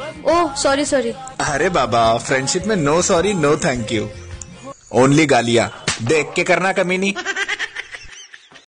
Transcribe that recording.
ओह sorry sorry अरे बाबा friendship में no sorry no thank you only गालिया. देख के करना कमी नहीं